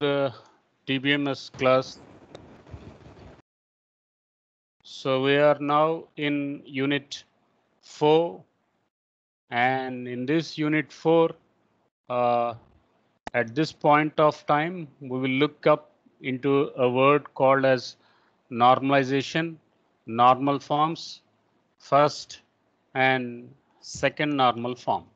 the DBMS class. So we are now in unit 4 and in this unit 4 uh, at this point of time we will look up into a word called as normalization, normal forms, first and second normal form.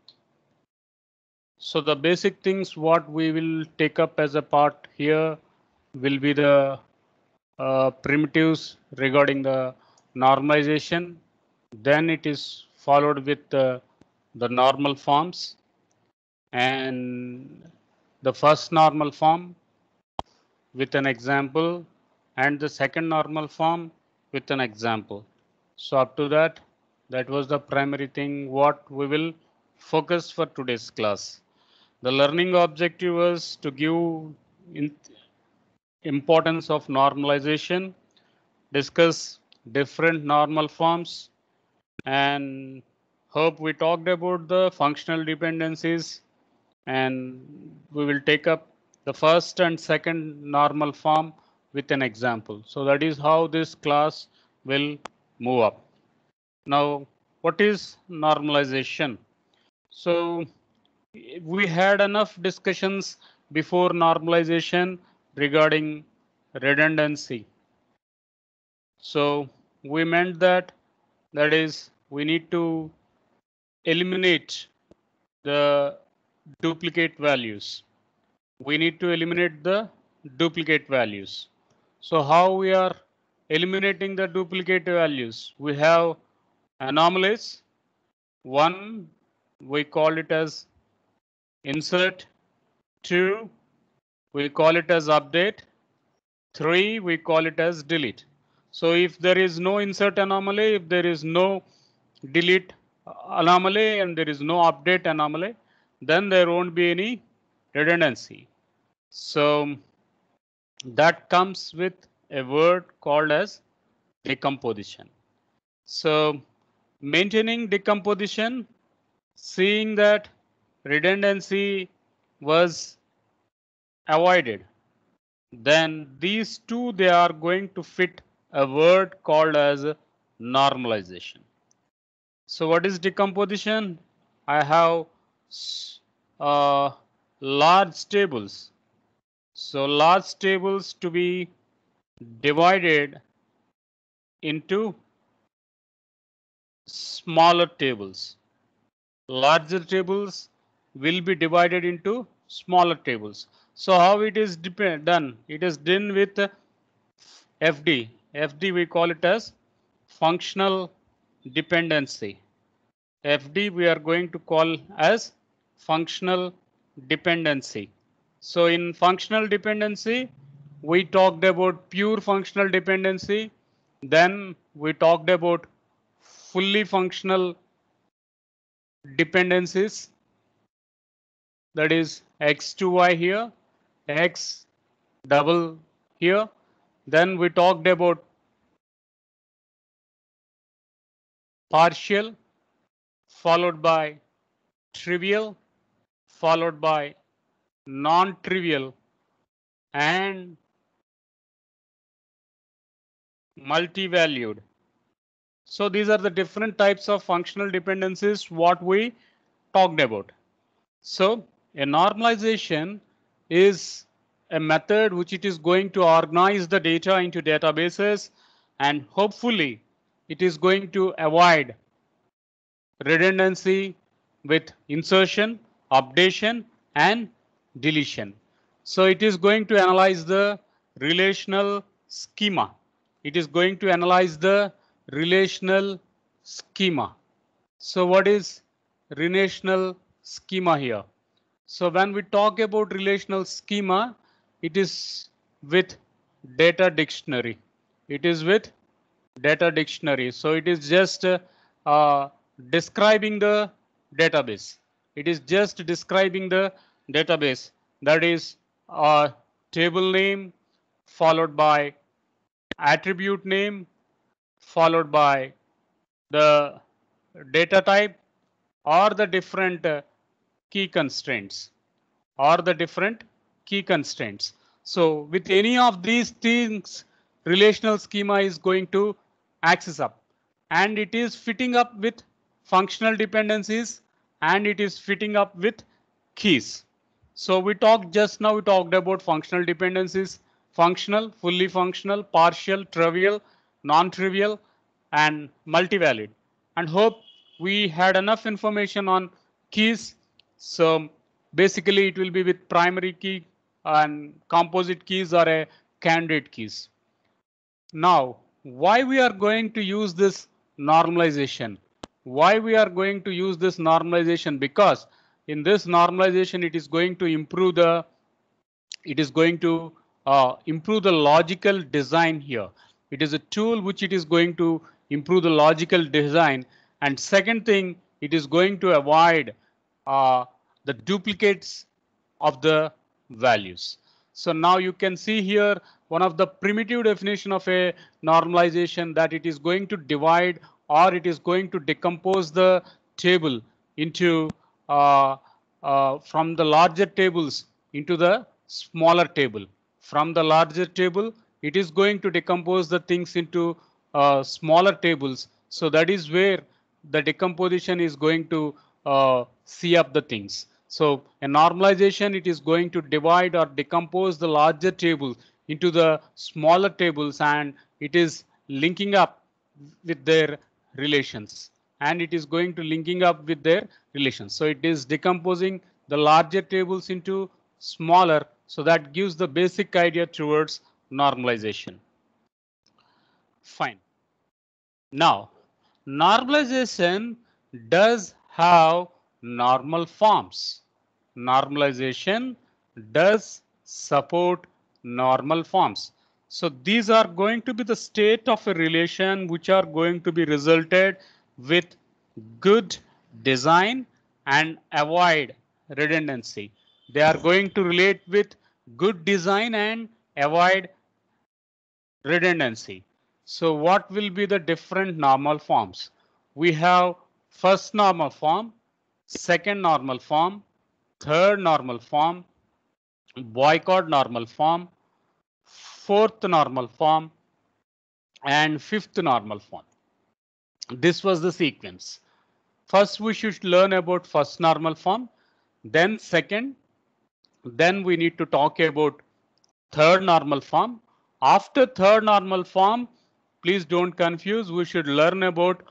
So the basic things what we will take up as a part here will be the uh, primitives regarding the normalization. Then it is followed with the, the normal forms and the first normal form with an example and the second normal form with an example. So up to that, that was the primary thing what we will focus for today's class. The learning objective was to give importance of normalization, discuss different normal forms, and hope we talked about the functional dependencies and we will take up the first and second normal form with an example. So that is how this class will move up. Now, what is normalization? So we had enough discussions before normalization regarding redundancy. So we meant that that is we need to eliminate the duplicate values. We need to eliminate the duplicate values. So how we are eliminating the duplicate values? We have anomalies. One, we call it as insert. Two, we call it as update. Three, we call it as delete. So if there is no insert anomaly, if there is no delete anomaly and there is no update anomaly, then there won't be any redundancy. So that comes with a word called as decomposition. So maintaining decomposition, seeing that redundancy was avoided, then these two they are going to fit a word called as normalization. So what is decomposition? I have uh, large tables. So large tables to be divided into smaller tables. Larger tables will be divided into smaller tables. So how it is done? It is done with FD. FD we call it as functional dependency. FD we are going to call as functional dependency. So in functional dependency, we talked about pure functional dependency. Then we talked about fully functional dependencies. That is x to y here, x double here. Then we talked about partial followed by trivial followed by non-trivial and multi-valued. So these are the different types of functional dependencies what we talked about. So a normalization is a method which it is going to organize the data into databases and hopefully it is going to avoid redundancy with insertion, updation and deletion. So it is going to analyze the relational schema. It is going to analyze the relational schema. So what is relational schema here? So when we talk about relational schema, it is with data dictionary. It is with data dictionary. So it is just uh, uh, describing the database. It is just describing the database that is a table name followed by attribute name followed by the data type or the different uh, key constraints or the different key constraints. So with any of these things, relational schema is going to access up and it is fitting up with functional dependencies and it is fitting up with keys. So we talked just now, we talked about functional dependencies, functional, fully functional, partial, trivial, non-trivial, and multi-valued. And hope we had enough information on keys. So basically it will be with primary key and composite keys or a candidate keys. Now, why we are going to use this normalization? Why we are going to use this normalization? Because in this normalization, it is going to improve the it is going to uh, improve the logical design here. It is a tool which it is going to improve the logical design. And second thing, it is going to avoid uh, the duplicates of the values. So now you can see here one of the primitive definition of a normalization that it is going to divide or it is going to decompose the table into uh, uh, from the larger tables into the smaller table. From the larger table, it is going to decompose the things into uh, smaller tables. So that is where the decomposition is going to uh, see up the things. So a normalization, it is going to divide or decompose the larger table into the smaller tables and it is linking up with their relations and it is going to linking up with their relations. So it is decomposing the larger tables into smaller. So that gives the basic idea towards normalization. Fine. Now, normalization does have normal forms. Normalization does support normal forms. So these are going to be the state of a relation which are going to be resulted with good design and avoid redundancy. They are going to relate with good design and avoid redundancy. So what will be the different normal forms? We have first normal form, second normal form, third normal form, Boyce-Codd normal form, fourth normal form, and fifth normal form. This was the sequence. First, we should learn about first normal form, then second, then we need to talk about third normal form. After third normal form, please don't confuse, we should learn about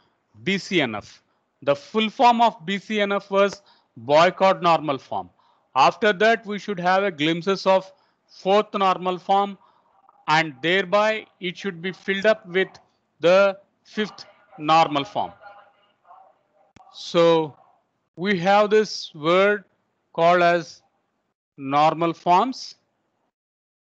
BCNF. The full form of BCNF was Boyce-Codd normal form. After that, we should have a glimpses of fourth normal form and thereby it should be filled up with the fifth normal form. So we have this word called as normal forms.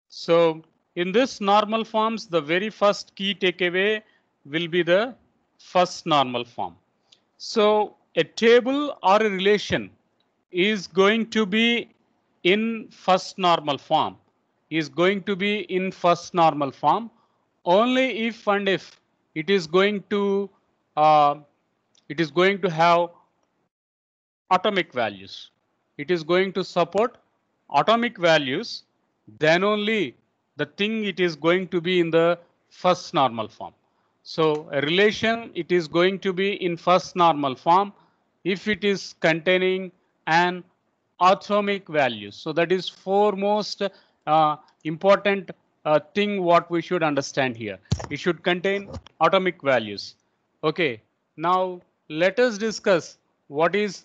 So in this normal forms, the very first key takeaway will be the first normal form. So a table or a relation is going to be in first normal form is going to be in first normal form only if and if it is going to uh, it is going to have atomic values. It is going to support atomic values, then only the thing it is going to be in the first normal form. So a relation, it is going to be in first normal form if it is containing an atomic value. So that is foremost uh, important uh, thing what we should understand here. It should contain atomic values. Okay, now let us discuss what is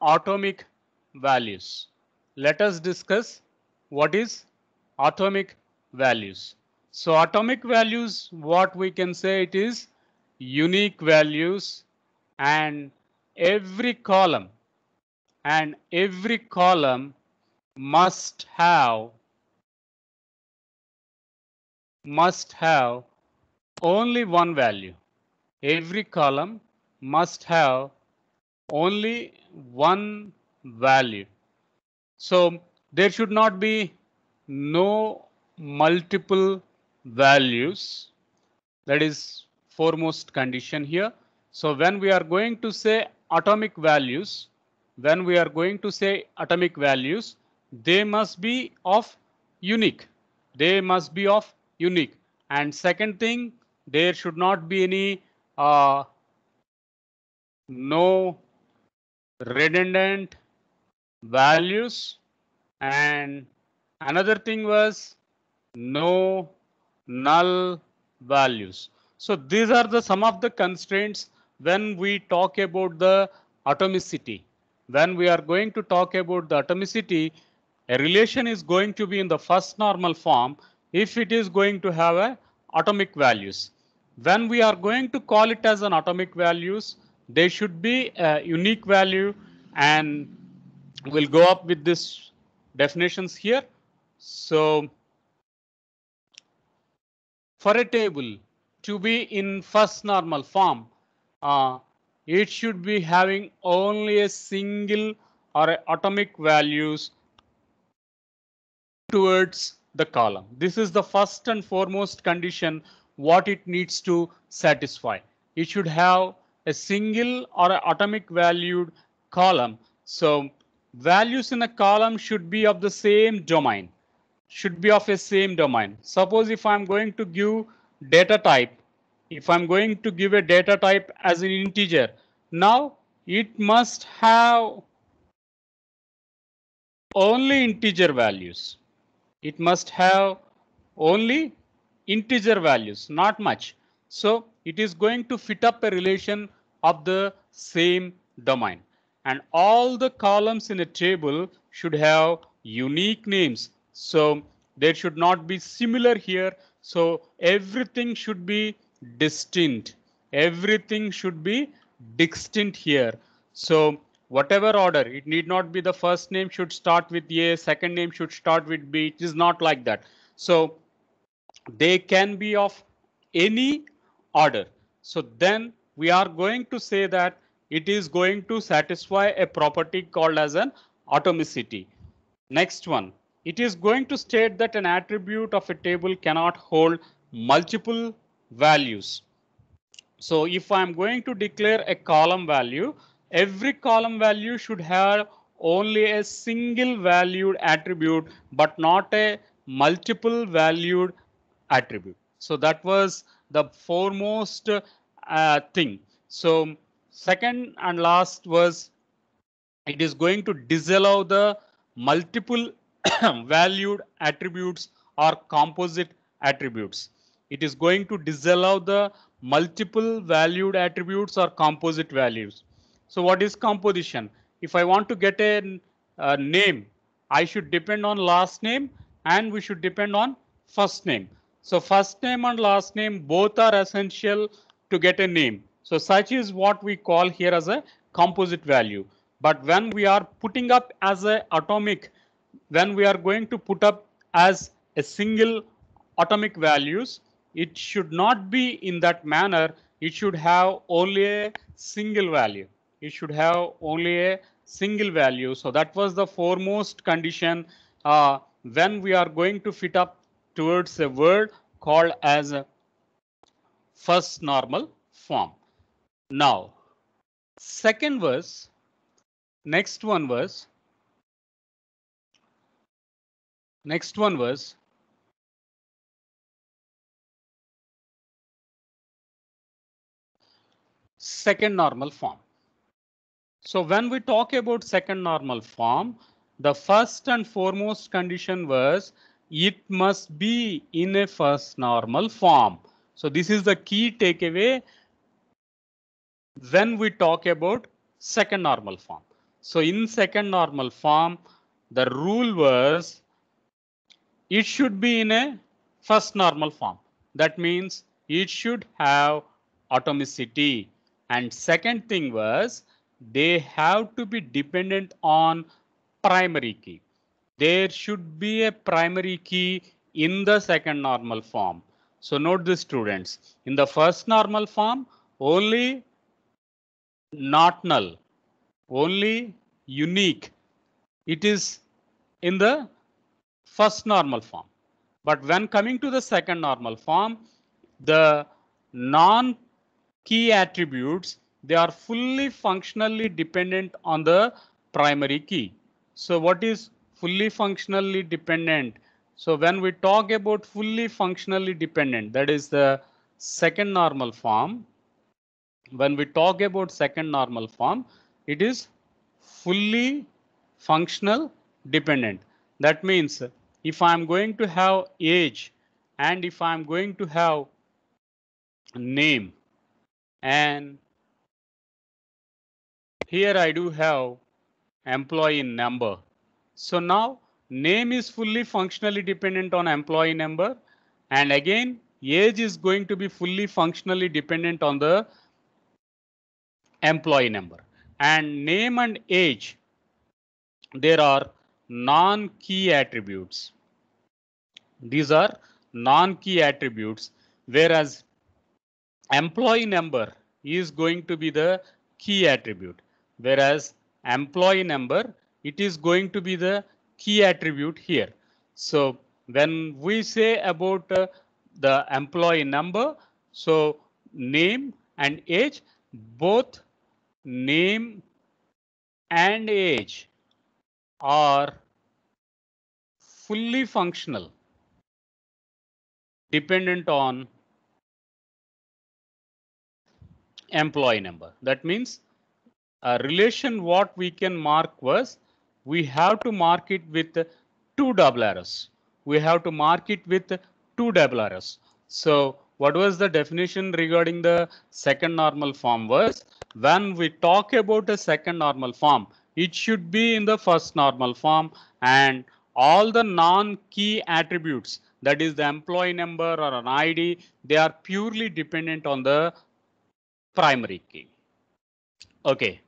atomic values. Let us discuss what is atomic values. So atomic values, what we can say it is unique values and every column and every column must have must have only one value. Every column must have only one value. So there should not be no multiple values. That is foremost condition here. So when we are going to say atomic values, when we are going to say atomic values, they must be of unique. They must be of unique. And second thing, there should not be any uh, no redundant values and another thing was no null values. So these are the some of the constraints when we talk about the atomicity. When we are going to talk about the atomicity, a relation is going to be in the first normal form if it is going to have a atomic values. When we are going to call it as an atomic values, they should be a unique value and we'll go up with this definitions here. So for a table to be in first normal form, uh, it should be having only a single or a atomic values towards the column. This is the first and foremost condition what it needs to satisfy. It should have a single or a atomic valued column. So values in a column should be of the same domain, should be of a same domain. Suppose if I'm going to give data type, if I'm going to give a data type as an integer, now it must have only integer values. It must have only integer values, not much. So it is going to fit up a relation of the same domain and all the columns in a table should have unique names. So there should not be similar here. So everything should be distinct. Everything should be distinct here. So whatever order, it need not be the first name should start with A, second name should start with B. It is not like that. So they can be of any order. So then we are going to say that it is going to satisfy a property called as an atomicity. Next one, it is going to state that an attribute of a table cannot hold multiple values. So if I'm going to declare a column value, every column value should have only a single valued attribute, but not a multiple valued attribute. So that was the foremost uh, thing. So second and last was it is going to disallow the multiple valued attributes or composite attributes. It is going to disallow the multiple valued attributes or composite values. So what is composition? If I want to get a, a name, I should depend on last name and we should depend on first name. So first name and last name both are essential to get a name. So such is what we call here as a composite value. But when we are putting up as a atomic, when we are going to put up as a single atomic values, it should not be in that manner. It should have only a single value. It should have only a single value. So that was the foremost condition uh, when we are going to fit up towards a word called as first normal form. Now, second verse, next one was, next one was, second normal form. So when we talk about second normal form, the first and foremost condition was it must be in a first normal form. So this is the key takeaway when we talk about second normal form. So in second normal form, the rule was it should be in a first normal form. That means it should have atomicity. And second thing was they have to be dependent on primary key there should be a primary key in the second normal form. So note this students, in the first normal form, only not null, only unique. It is in the first normal form. But when coming to the second normal form, the non-key attributes, they are fully functionally dependent on the primary key. So what is fully functionally dependent. So when we talk about fully functionally dependent, that is the second normal form. When we talk about second normal form, it is fully functional dependent. That means if I'm going to have age and if I'm going to have name and here I do have employee number. So now name is fully functionally dependent on employee number and again age is going to be fully functionally dependent on the employee number and name and age there are non-key attributes. These are non-key attributes, whereas employee number is going to be the key attribute, whereas employee number, it is going to be the key attribute here. So when we say about uh, the employee number, so name and age, both name and age are fully functional dependent on employee number. That means a relation what we can mark was we have to mark it with two double arrows. We have to mark it with two double arrows. So what was the definition regarding the second normal form was when we talk about a second normal form, it should be in the first normal form and all the non-key attributes that is the employee number or an ID they are purely dependent on the primary key. Okay,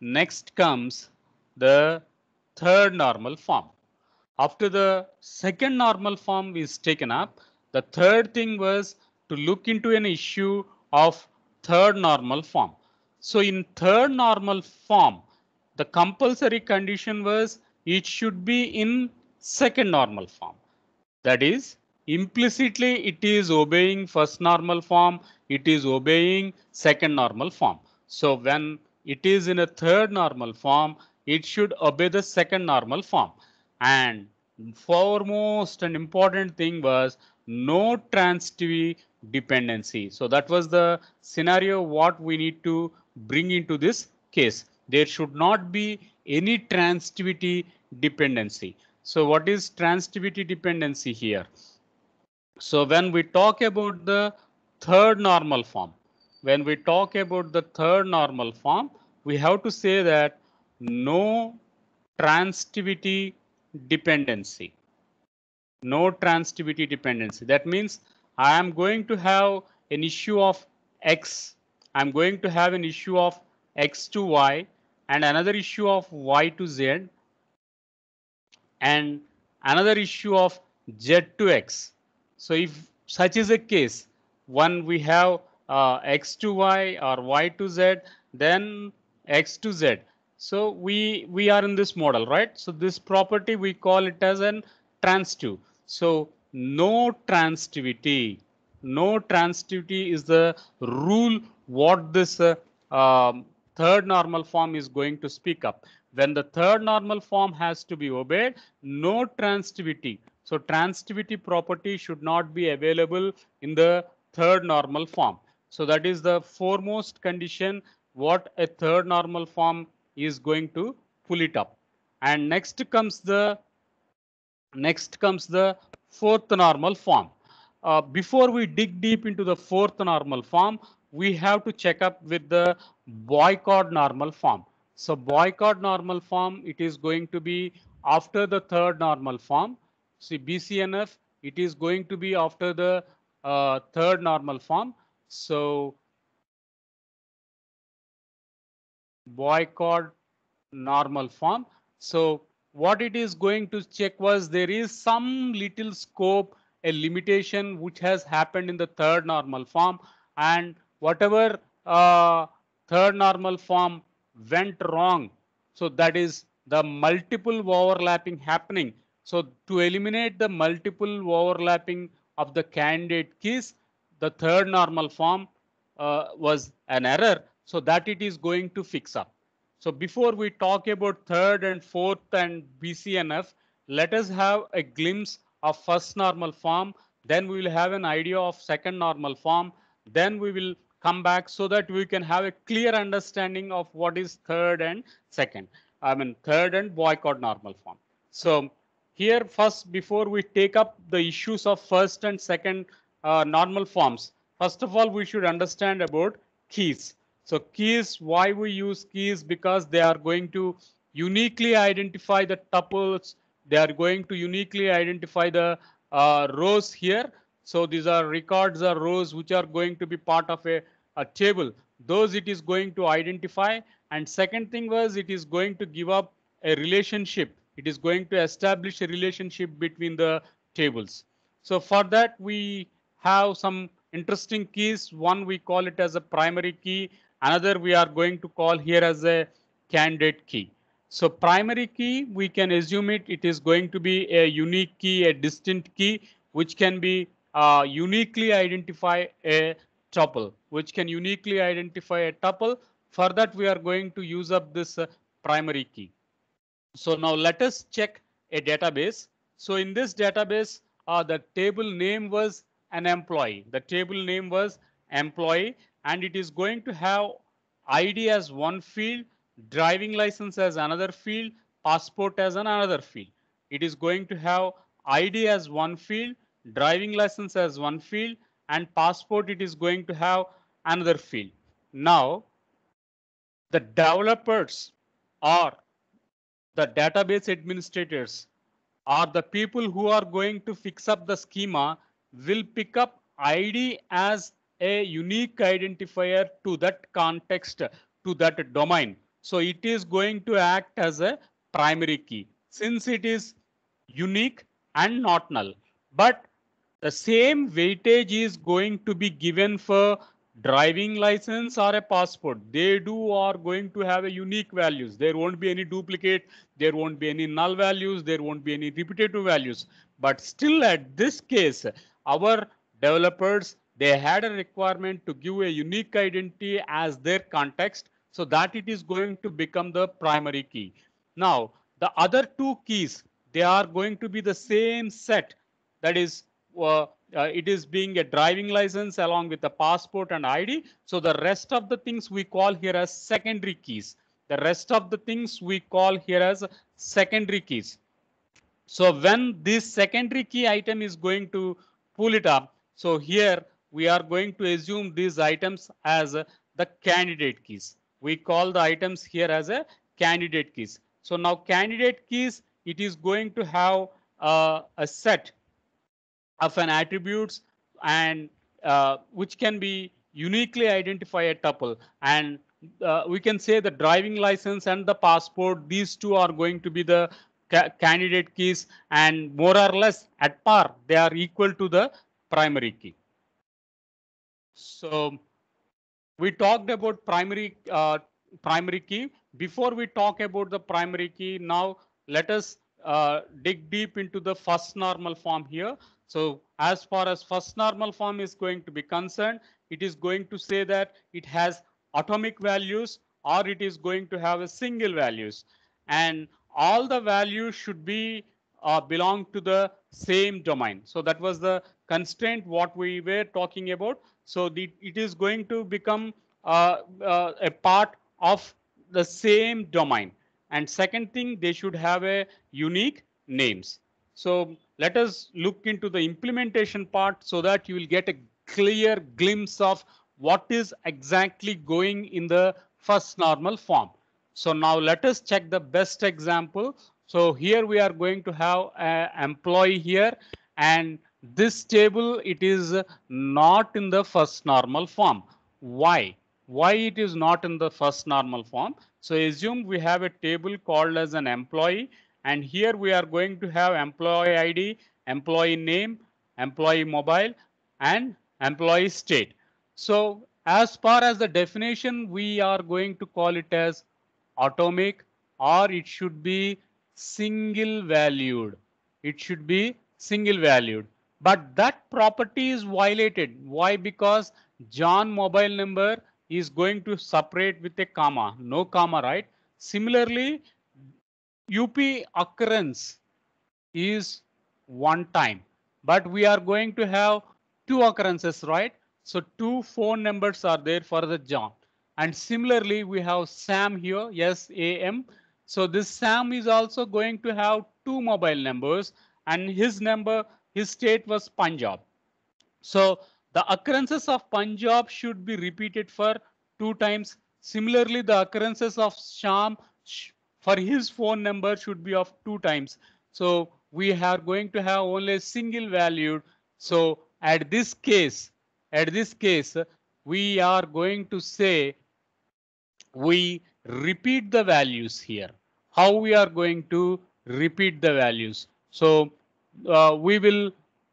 next comes the third normal form. After the second normal form is taken up, the third thing was to look into an issue of third normal form. So in third normal form, the compulsory condition was it should be in second normal form. That is implicitly it is obeying first normal form, it is obeying second normal form. So when it is in a third normal form, it should obey the second normal form. And foremost and important thing was no transitive dependency. So that was the scenario what we need to bring into this case there should not be any transitivity dependency. So what is transitivity dependency here? So when we talk about the third normal form, when we talk about the third normal form, we have to say that no transitivity dependency. No transitivity dependency. That means I am going to have an issue of X. I'm going to have an issue of X to Y and another issue of y to z and another issue of z to x. So if such is a case, one we have uh, x to y or y to z, then x to z. So we we are in this model, right? So this property we call it as an transitive. So no transitivity, no transitivity is the rule what this uh, um, third normal form is going to speak up. When the third normal form has to be obeyed, no transitivity. So transitivity property should not be available in the third normal form. So that is the foremost condition what a third normal form is going to pull it up. And next comes the next comes the fourth normal form. Uh, before we dig deep into the fourth normal form, we have to check up with the Boyce-Codd normal form. So Boyce-Codd normal form, it is going to be after the third normal form. See BCNF, it is going to be after the uh, third normal form. So Boyce-Codd normal form. So what it is going to check was there is some little scope, a limitation which has happened in the third normal form and whatever uh, third normal form went wrong. So that is the multiple overlapping happening. So to eliminate the multiple overlapping of the candidate keys, the third normal form uh, was an error. So that it is going to fix up. So before we talk about third and fourth and BCNF, let us have a glimpse of first normal form. Then we will have an idea of second normal form. Then we will come back so that we can have a clear understanding of what is third and second. I mean, third and Boyce-Codd normal form. So here first, before we take up the issues of first and second uh, normal forms, first of all, we should understand about keys. So keys, why we use keys? Because they are going to uniquely identify the tuples. They are going to uniquely identify the uh, rows here. So these are records or rows which are going to be part of a, a table. Those it is going to identify. And second thing was it is going to give up a relationship. It is going to establish a relationship between the tables. So for that we have some interesting keys. One we call it as a primary key. Another we are going to call here as a candidate key. So primary key, we can assume it, it is going to be a unique key, a distinct key, which can be uh, uniquely identify a tuple, which can uniquely identify a tuple. For that, we are going to use up this uh, primary key. So now let us check a database. So in this database, uh, the table name was an employee. The table name was employee and it is going to have ID as one field, driving license as another field, passport as another field. It is going to have ID as one field, driving license as one field, and passport it is going to have another field. Now, the developers or the database administrators or the people who are going to fix up the schema will pick up ID as a unique identifier to that context, to that domain. So it is going to act as a primary key since it is unique and not null. But the same weightage is going to be given for driving license or a passport. They do are going to have a unique values. There won't be any duplicate. There won't be any null values. There won't be any repetitive values. But still at this case, our developers they had a requirement to give a unique identity as their context so that it is going to become the primary key. Now, the other two keys, they are going to be the same set. That is, it is being a driving license along with the passport and ID. So the rest of the things we call here as secondary keys. The rest of the things we call here as secondary keys. So when this secondary key item is going to pull it up, so here we are going to assume these items as the candidate keys. We call the items here as a candidate keys. So now candidate keys, it is going to have uh, a set of an attributes and uh, which can be uniquely identify a tuple and uh, we can say the driving license and the passport these two are going to be the ca candidate keys and more or less at par they are equal to the primary key so we talked about primary uh, primary key. Before we talk about the primary key, now let us uh, dig deep into the first normal form here. So as far as first normal form is going to be concerned, it is going to say that it has atomic values or it is going to have a single values and all the values should be uh, belong to the same domain. So that was the constraint what we were talking about. So the, it is going to become uh, uh, a part of the same domain. And second thing, they should have a unique names. So let us look into the implementation part so that you will get a clear glimpse of what is exactly going in the first normal form. So now let us check the best example. So here we are going to have an employee here and this table, it is not in the first normal form. Why? Why it is not in the first normal form? So assume we have a table called as an employee and here we are going to have employee ID, employee name, employee mobile and employee state. So as far as the definition, we are going to call it as atomic or it should be single valued. It should be single valued but that property is violated. Why? Because John mobile number is going to separate with a comma, no comma, right? Similarly, UP occurrence, is one time, but we are going to have two occurrences, right? So two phone numbers are there for the John. And similarly, we have Sam here, yes, AM. So this Sam is also going to have two mobile numbers and his number, his state was Punjab. So the occurrences of Punjab should be repeated for two times. Similarly, the occurrences of Sham for his phone number should be of two times. So we are going to have only a single value. So at this case, at this case, we are going to say we repeat the values here. How we are going to repeat the values. So uh, we will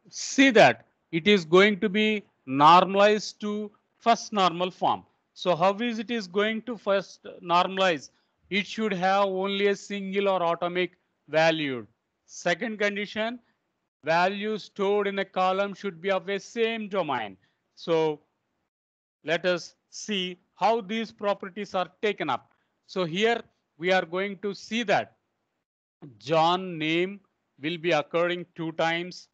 see that it is going to be normalized to first normal form. So how is it is going to first normalize? It should have only a single or atomic value. Second condition, value stored in a column should be of a same domain. So let us see how these properties are taken up. So here we are going to see that John name will be occurring two times.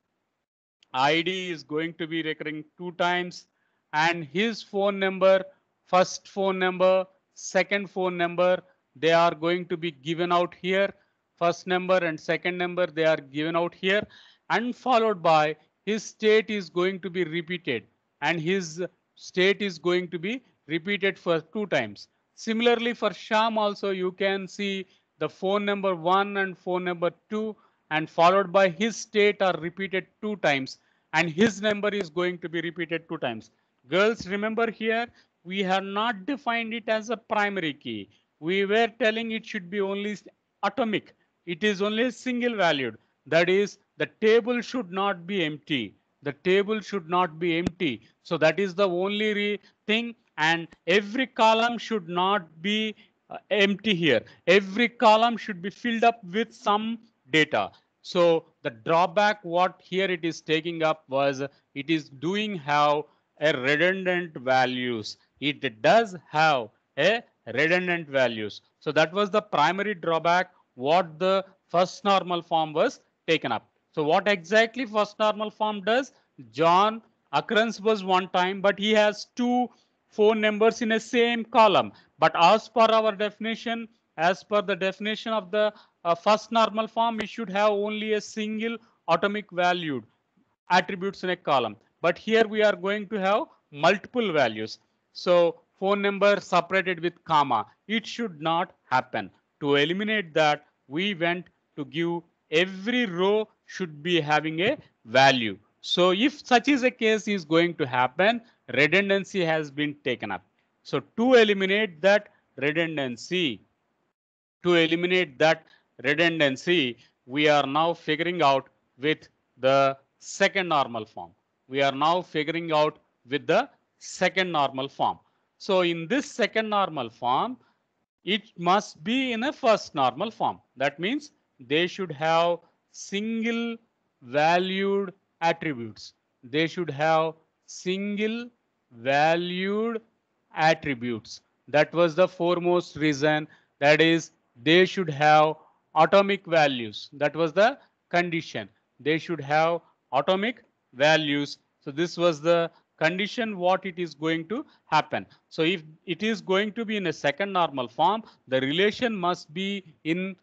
ID is going to be recurring two times and his phone number, first phone number, second phone number, they are going to be given out here. First number and second number, they are given out here and followed by his state is going to be repeated and his state is going to be repeated for two times. Similarly for Sham also you can see the phone number one and phone number two and followed by his state are repeated two times and his number is going to be repeated two times. Girls remember here we have not defined it as a primary key. We were telling it should be only atomic. It is only single valued. That is the table should not be empty. The table should not be empty. So that is the only thing and every column should not be uh, empty here. Every column should be filled up with some data. So the drawback what here it is taking up was it is doing have a redundant values. It does have a redundant values. So that was the primary drawback what the first normal form was taken up. So what exactly first normal form does? John occurrence was one time, but he has two phone numbers in a same column. But as per our definition, as per the definition of the uh, first normal form, we should have only a single atomic valued attributes in a column. But here we are going to have multiple values. So phone number separated with comma, it should not happen. To eliminate that, we went to give every row should be having a value. So if such is a case is going to happen, redundancy has been taken up. So to eliminate that redundancy, to eliminate that redundancy, we are now figuring out with the second normal form. We are now figuring out with the second normal form. So in this second normal form, it must be in a first normal form. That means they should have single valued attributes. They should have single valued attributes. That was the foremost reason. That is, they should have atomic values. That was the condition. They should have atomic values. So this was the condition what it is going to happen. So if it is going to be in a second normal form, the relation must be in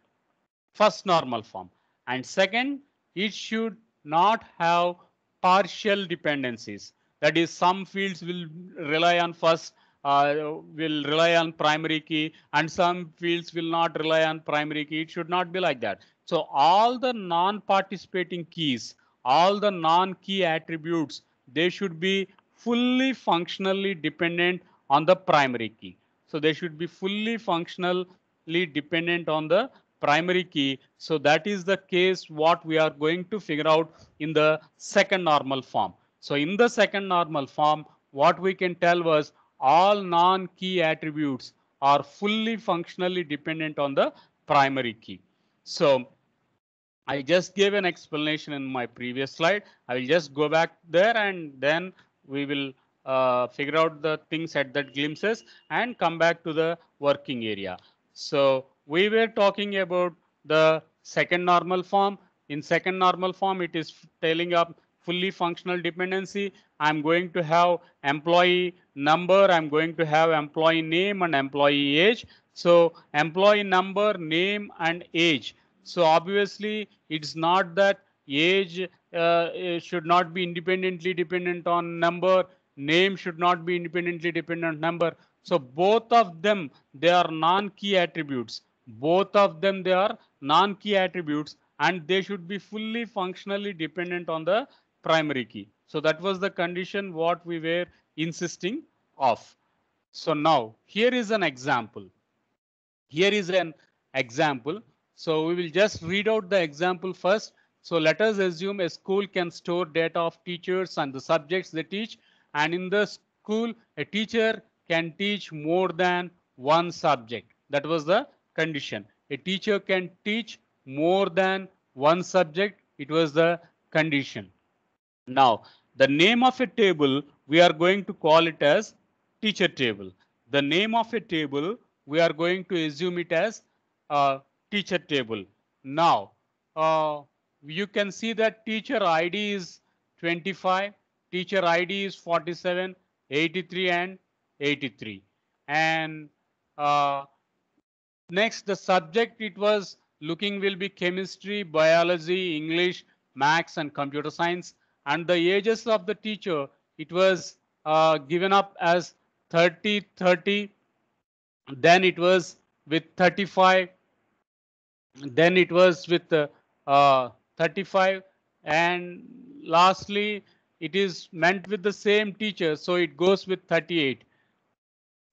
first normal form. And second, it should not have partial dependencies. That is, some fields will rely on first, uh, will rely on primary key, and some fields will not rely on primary key. It should not be like that. So all the non-participating keys, all the non-key attributes, they should be fully functionally dependent on the primary key. So they should be fully functionally dependent on the primary key. So that is the case what we are going to figure out in the second normal form. So in the second normal form, what we can tell was all non-key attributes are fully functionally dependent on the primary key. So I just gave an explanation in my previous slide. I will just go back there and then we will uh, figure out the things at that glimpses and come back to the working area. So we were talking about the second normal form. In second normal form, it is telling up fully functional dependency. I'm going to have employee number. I'm going to have employee name and employee age. So employee number, name and age. So obviously it's not that age uh, should not be independently dependent on number. Name should not be independently dependent number. So both of them, they are non-key attributes. Both of them, they are non-key attributes and they should be fully functionally dependent on the primary key. So that was the condition what we were insisting of. So now here is an example. Here is an example. So we will just read out the example first. So let us assume a school can store data of teachers and the subjects they teach. And in the school, a teacher can teach more than one subject. That was the condition. A teacher can teach more than one subject. It was the condition. Now, the name of a table, we are going to call it as teacher table. The name of a table, we are going to assume it as a teacher table. Now, uh, you can see that teacher ID is 25, teacher ID is 47, 83 and 83. And uh, next, the subject it was looking will be chemistry, biology, English, maths and computer science and the ages of the teacher, it was uh, given up as 30, 30, then it was with 35, then it was with uh, 35, and lastly, it is meant with the same teacher, so it goes with 38.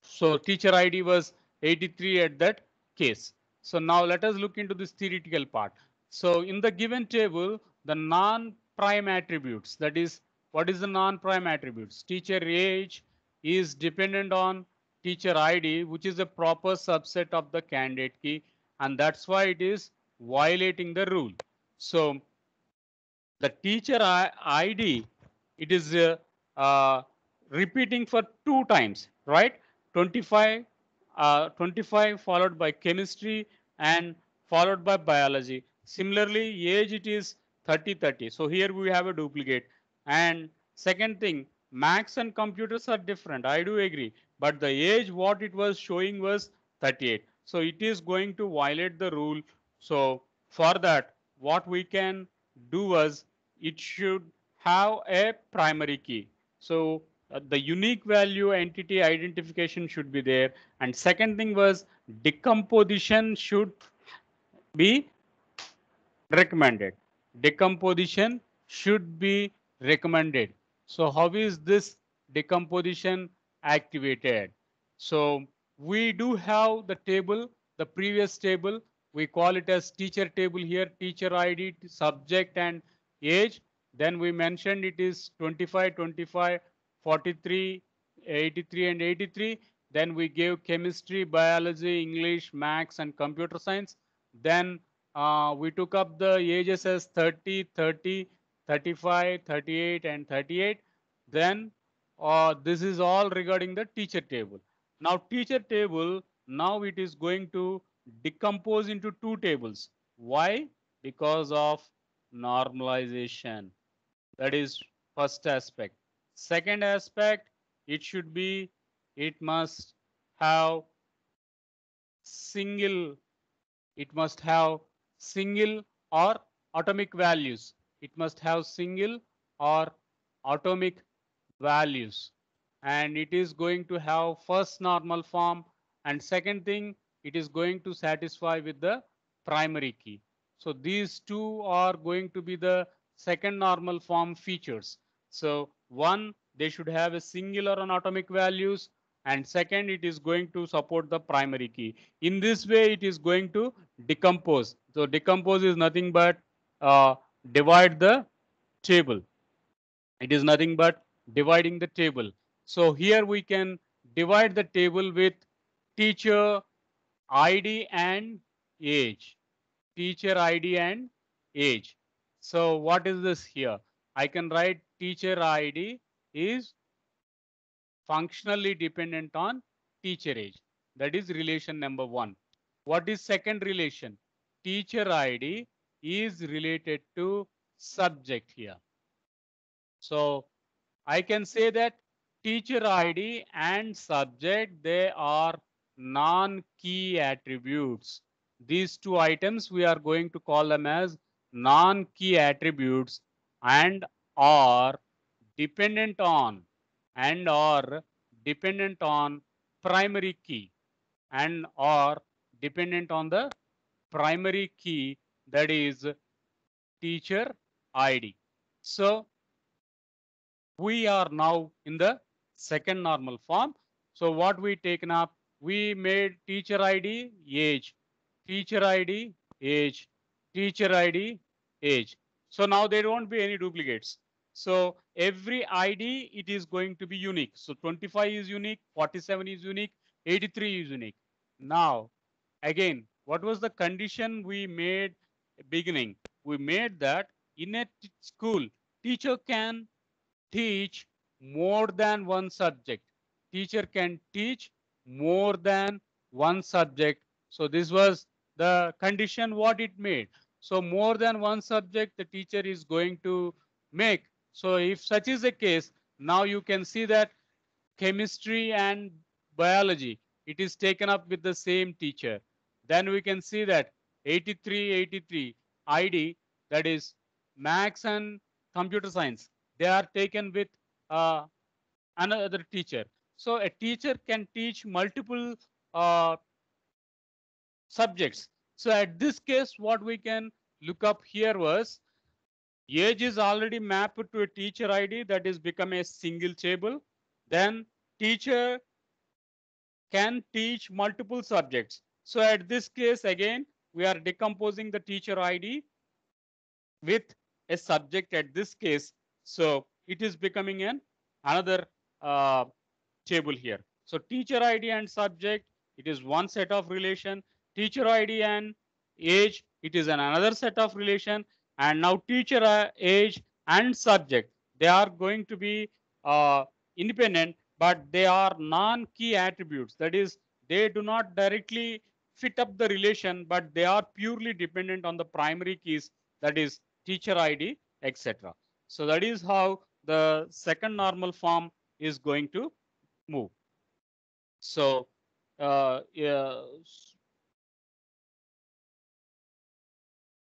So teacher ID was 83 at that case. So now let us look into this theoretical part. So in the given table, the non prime attributes. That is, what is the non-prime attributes? Teacher age is dependent on teacher ID, which is a proper subset of the candidate key. And that's why it is violating the rule. So the teacher ID, it is uh, uh, repeating for two times, right? 25, uh, 25 followed by chemistry and followed by biology. Similarly, age it is 30 30 so here we have a duplicate. And second thing max and computers are different. I do agree. But the age what it was showing was 38 so it is going to violate the rule. So for that what we can do was it should have a primary key so uh, the unique value entity identification should be there and second thing was decomposition should be recommended decomposition should be recommended. So how is this decomposition activated? So we do have the table, the previous table. We call it as teacher table here, teacher ID, subject and age. Then we mentioned it is 25, 25, 43, 83 and 83. Then we gave chemistry, biology, English, maths and computer science. Then uh, we took up the ages as 30, 30, 35, 38, and 38. Then uh, this is all regarding the teacher table. Now teacher table, now it is going to decompose into two tables. Why? Because of normalization. That is first aspect. Second aspect, it should be, it must have single, it must have single or atomic values. It must have single or atomic values. And it is going to have first normal form. And second thing, it is going to satisfy with the primary key. So these two are going to be the second normal form features. So one, they should have a singular and atomic values and second it is going to support the primary key in this way it is going to decompose so decompose is nothing but uh, divide the table it is nothing but dividing the table so here we can divide the table with teacher id and age teacher id and age so what is this here i can write teacher id is functionally dependent on teacher age. That is relation number one. What is second relation? Teacher ID is related to subject here. So I can say that teacher ID and subject, they are non-key attributes. These two items, we are going to call them as non-key attributes and are dependent on and are dependent on primary key and are dependent on the primary key that is teacher ID. So we are now in the second normal form. So what we taken up, we made teacher ID age, teacher ID age, teacher ID age. So now there won't be any duplicates. So every ID, it is going to be unique. So 25 is unique, 47 is unique, 83 is unique. Now, again, what was the condition we made beginning? We made that in a school, teacher can teach more than one subject. Teacher can teach more than one subject. So this was the condition what it made. So more than one subject the teacher is going to make. So if such is the case, now you can see that chemistry and biology, it is taken up with the same teacher. Then we can see that 8383 ID, that is max and computer science, they are taken with uh, another teacher. So a teacher can teach multiple uh, subjects. So at this case, what we can look up here was age is already mapped to a teacher ID that is become a single table. Then teacher can teach multiple subjects. So at this case, again, we are decomposing the teacher ID with a subject at this case. So it is becoming an another uh, table here. So teacher ID and subject, it is one set of relation. Teacher ID and age, it is another set of relation. And now teacher uh, age and subject, they are going to be uh, independent, but they are non-key attributes. That is, they do not directly fit up the relation, but they are purely dependent on the primary keys, that is teacher ID, etc. So that is how the second normal form is going to move. So uh, yeah,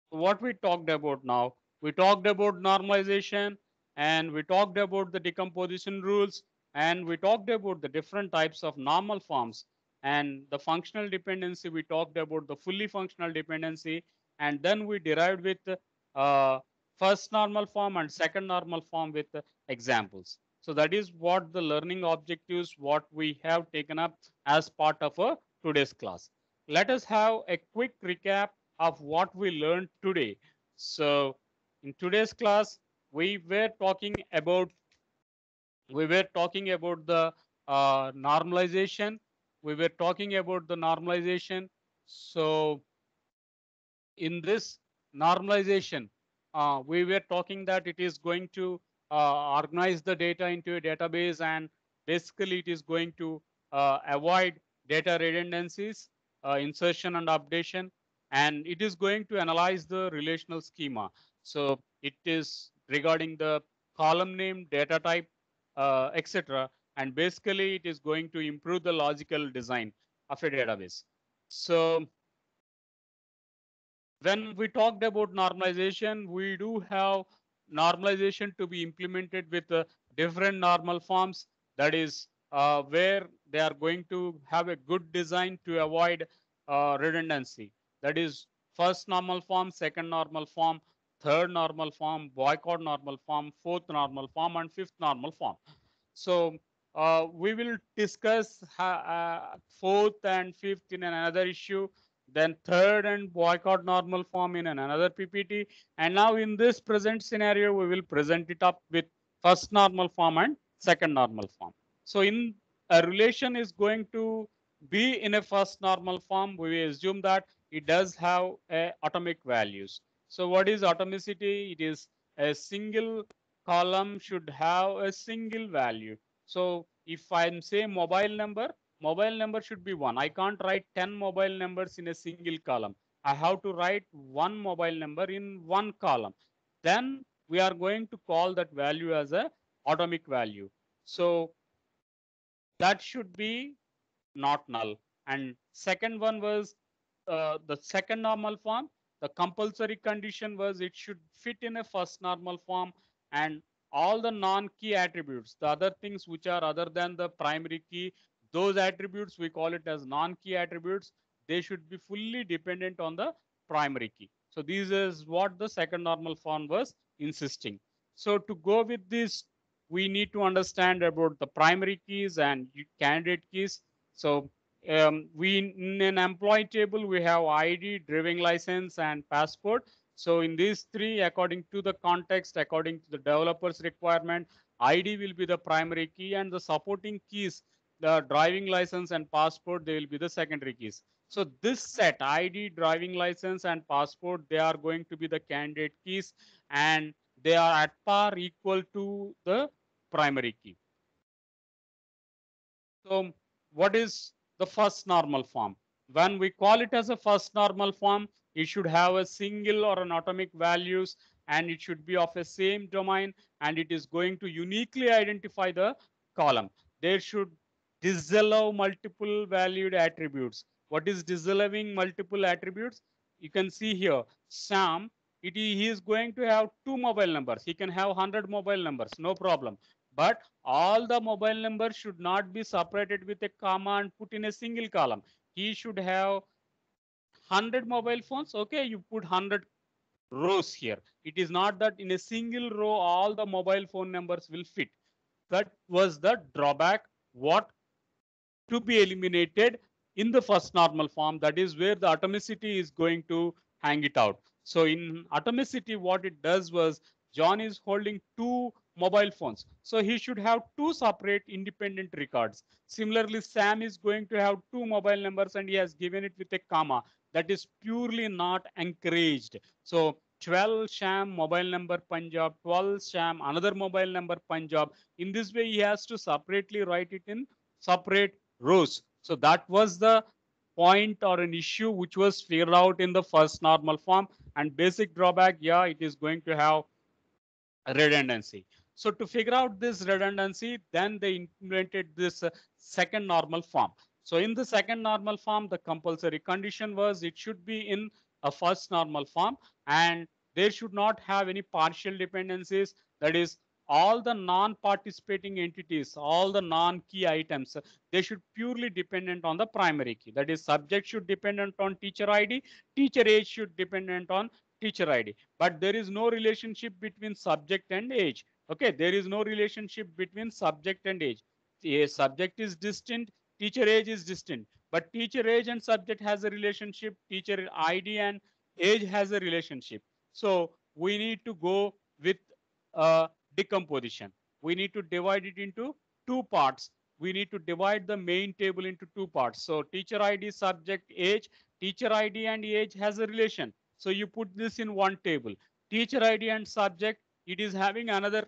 what we talked about now, we talked about normalization and we talked about the decomposition rules and we talked about the different types of normal forms and the functional dependency. We talked about the fully functional dependency and then we derived with uh, first normal form and second normal form with examples. So that is what the learning objectives, what we have taken up as part of a today's class. Let us have a quick recap of what we learned today. So in today's class, we were talking about we were talking about the uh, normalization. We were talking about the normalization. So in this normalization, uh, we were talking that it is going to uh, organize the data into a database and basically it is going to uh, avoid data redundancies, uh, insertion and updation, and it is going to analyze the relational schema. So it is regarding the column name, data type, uh, etc. And basically it is going to improve the logical design of a database. So when we talked about normalization, we do have normalization to be implemented with uh, different normal forms. That is uh, where they are going to have a good design to avoid uh, redundancy. That is first normal form, second normal form, third normal form, Boyce-Codd normal form, fourth normal form, and fifth normal form. So uh, we will discuss uh, fourth and fifth in another issue then third and Boyce-Codd normal form in another PPT. And now in this present scenario, we will present it up with first normal form and second normal form. So in a relation is going to be in a first normal form, we assume that it does have atomic values. So what is atomicity? It is a single column should have a single value. So if I'm say mobile number, mobile number should be one. I can't write 10 mobile numbers in a single column. I have to write one mobile number in one column. Then we are going to call that value as a atomic value. So that should be not null. And second one was uh, the second normal form. The compulsory condition was it should fit in a first normal form and all the non-key attributes, the other things which are other than the primary key, those attributes we call it as non-key attributes. They should be fully dependent on the primary key. So this is what the second normal form was insisting. So to go with this, we need to understand about the primary keys and candidate keys. So um, we in an employee table, we have ID, driving license, and passport. So in these three, according to the context, according to the developer's requirement, ID will be the primary key and the supporting keys, the driving license and passport, they will be the secondary keys. So this set ID, driving license and passport, they are going to be the candidate keys and they are at par equal to the primary key. So what is the first normal form? When we call it as a first normal form, it should have a single or an atomic values and it should be of a same domain and it is going to uniquely identify the column. There should disallow multiple valued attributes. What is disallowing multiple attributes? You can see here, Sam, it, he is going to have two mobile numbers. He can have 100 mobile numbers, no problem. But all the mobile numbers should not be separated with a comma and put in a single column. He should have 100 mobile phones. Okay, you put 100 rows here. It is not that in a single row, all the mobile phone numbers will fit. That was the drawback. What to be eliminated in the first normal form. That is where the atomicity is going to hang it out. So in atomicity, what it does was John is holding two mobile phones. So he should have two separate independent records. Similarly, Sam is going to have two mobile numbers and he has given it with a comma. That is purely not encouraged. So 12 Sham mobile number Punjab, 12 Sham another mobile number Punjab. In this way, he has to separately write it in separate rows. So that was the point or an issue which was figured out in the first normal form and basic drawback. Yeah, it is going to have redundancy. So to figure out this redundancy, then they implemented this uh, second normal form. So in the second normal form, the compulsory condition was it should be in a first normal form and there should not have any partial dependencies. That is all the non-participating entities, all the non-key items, they should purely dependent on the primary key. That is subject should dependent on teacher ID, teacher age should dependent on teacher ID. But there is no relationship between subject and age. Okay, there is no relationship between subject and age. A subject is distinct, teacher age is distinct. But teacher age and subject has a relationship, teacher ID and age has a relationship. So we need to go with uh, decomposition. We need to divide it into two parts. We need to divide the main table into two parts. So teacher ID, subject, age, teacher ID and age has a relation. So you put this in one table. Teacher ID and subject, it is having another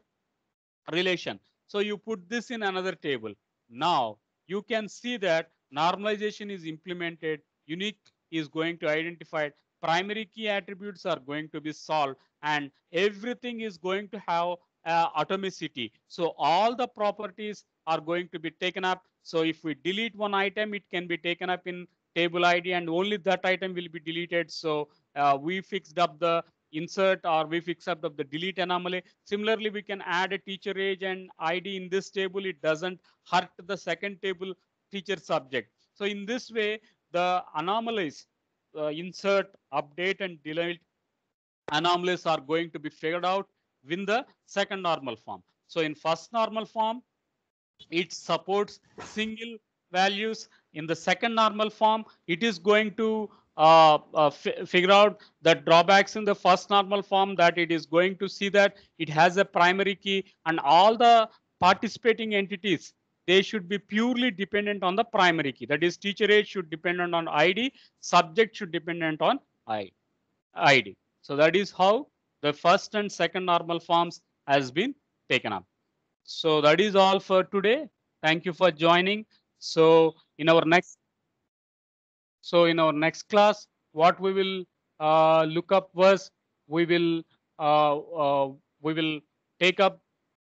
relation. So you put this in another table. Now you can see that normalization is implemented. Unique is going to identify primary key attributes are going to be solved and everything is going to have uh, atomicity. So all the properties are going to be taken up. So if we delete one item, it can be taken up in table ID and only that item will be deleted. So uh, we fixed up the insert or we fix up the delete anomaly. Similarly, we can add a teacher age and ID in this table. It doesn't hurt the second table teacher subject. So in this way, the anomalies, uh, insert, update and delete anomalies are going to be figured out win the second normal form. So in first normal form, it supports single values. In the second normal form, it is going to uh, uh, figure out the drawbacks in the first normal form that it is going to see that it has a primary key and all the participating entities they should be purely dependent on the primary key that is teacher age should dependent on id subject should dependent on i id so that is how the first and second normal forms has been taken up. So that is all for today. Thank you for joining. So in our next, so in our next class, what we will uh, look up was we will uh, uh, we will take up